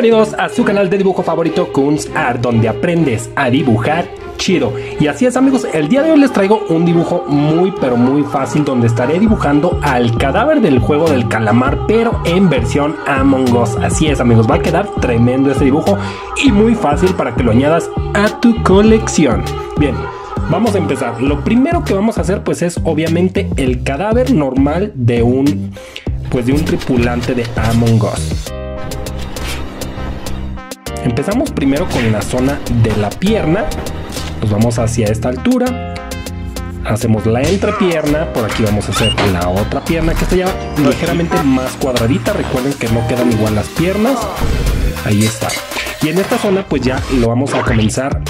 Bienvenidos a su canal de dibujo favorito Kunz Art, donde aprendes a dibujar chido. Y así es amigos, el día de hoy les traigo un dibujo muy pero muy fácil donde estaré dibujando al cadáver del juego del calamar, pero en versión Among Us. Así es amigos, va a quedar tremendo este dibujo y muy fácil para que lo añadas a tu colección. Bien, Vamos a empezar. Lo primero que vamos a hacer pues es obviamente el cadáver normal de un pues de un tripulante de Among Us. Empezamos primero con la zona de la pierna. Nos vamos hacia esta altura. Hacemos la entrepierna. Por aquí vamos a hacer la otra pierna que está ya ligeramente más cuadradita. Recuerden que no quedan igual las piernas. Ahí está. Y en esta zona pues ya lo vamos a comenzar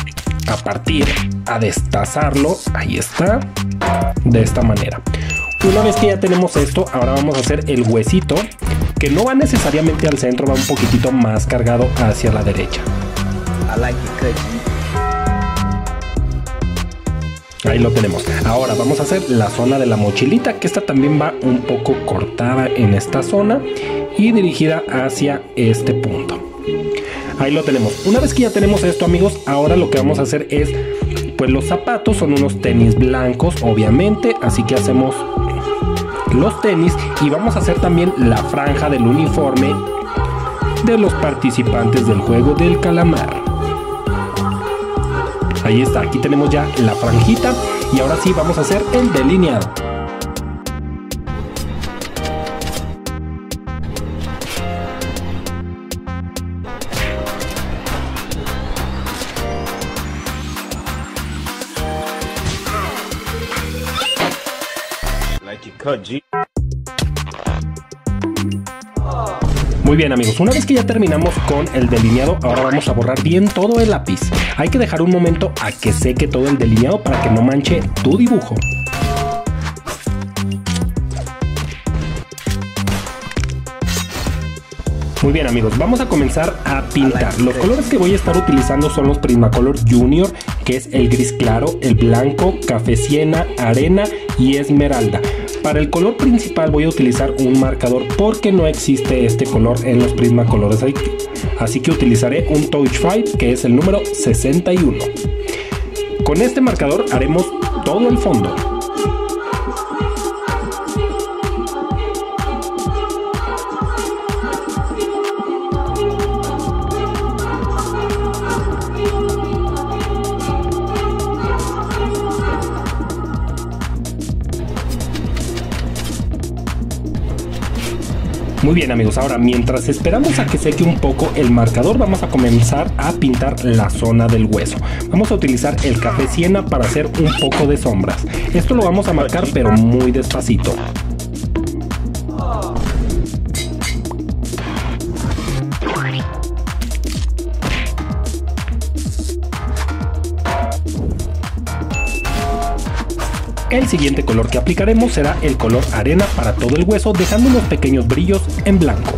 a partir, a destazarlo. Ahí está. De esta manera. Una vez que ya tenemos esto, ahora vamos a hacer el huesito que no va necesariamente al centro, va un poquitito más cargado hacia la derecha. Ahí lo tenemos. Ahora vamos a hacer la zona de la mochilita, que esta también va un poco cortada en esta zona y dirigida hacia este punto. Ahí lo tenemos. Una vez que ya tenemos esto, amigos, ahora lo que vamos a hacer es, pues los zapatos son unos tenis blancos, obviamente, así que hacemos los tenis y vamos a hacer también la franja del uniforme de los participantes del juego del calamar. Ahí está, aquí tenemos ya la franjita y ahora sí vamos a hacer el delineado. Muy bien amigos, una vez que ya terminamos con el delineado, ahora vamos a borrar bien todo el lápiz. Hay que dejar un momento a que seque todo el delineado para que no manche tu dibujo. Muy bien amigos, vamos a comenzar a pintar. Los colores que voy a estar utilizando son los Prismacolor Junior, que es el gris claro, el blanco, café siena, arena y esmeralda. Para el color principal voy a utilizar un marcador porque no existe este color en los Prismacolores. Así que utilizaré un Touch 5 que es el número 61. Con este marcador haremos todo el fondo. Muy bien amigos, ahora mientras esperamos a que seque un poco el marcador vamos a comenzar a pintar la zona del hueso. Vamos a utilizar el café siena para hacer un poco de sombras. Esto lo vamos a marcar pero muy despacito. El siguiente color que aplicaremos será el color arena para todo el hueso dejando unos pequeños brillos en blanco.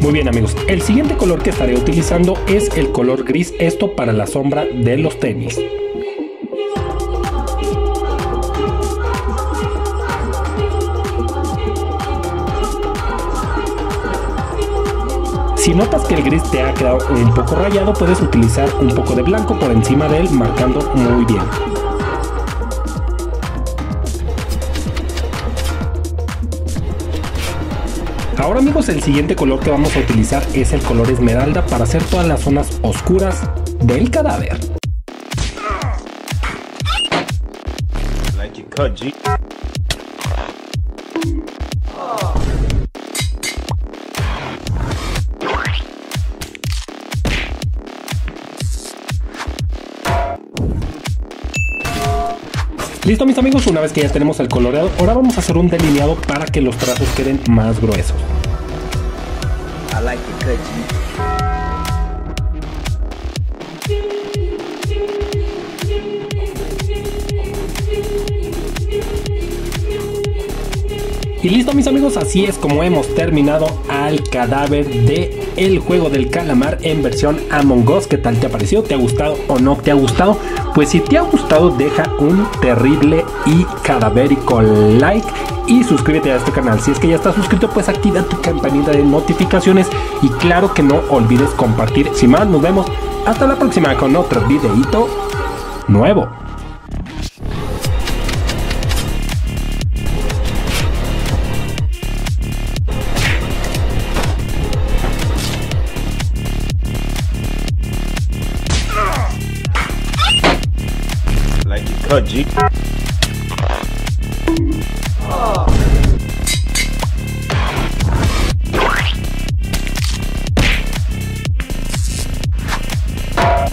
Muy bien amigos, el siguiente color que estaré utilizando es el color gris, esto para la sombra de los tenis. Si notas que el gris te ha quedado un poco rayado, puedes utilizar un poco de blanco por encima de él, marcando muy bien. Ahora amigos, el siguiente color que vamos a utilizar es el color esmeralda para hacer todas las zonas oscuras del cadáver. Listo mis amigos, una vez que ya tenemos el coloreado, ahora vamos a hacer un delineado para que los trazos queden más gruesos. Y listo mis amigos, así es como hemos terminado al cadáver de el juego del calamar en versión Among Us. ¿Qué tal te ha parecido? ¿Te ha gustado o no te ha gustado? Pues si te ha gustado deja un terrible y cadavérico like y suscríbete a este canal. Si es que ya estás suscrito, pues activa tu campanita de notificaciones y claro que no olvides compartir. Sin más, nos vemos hasta la próxima con otro videito nuevo. Like Kaji.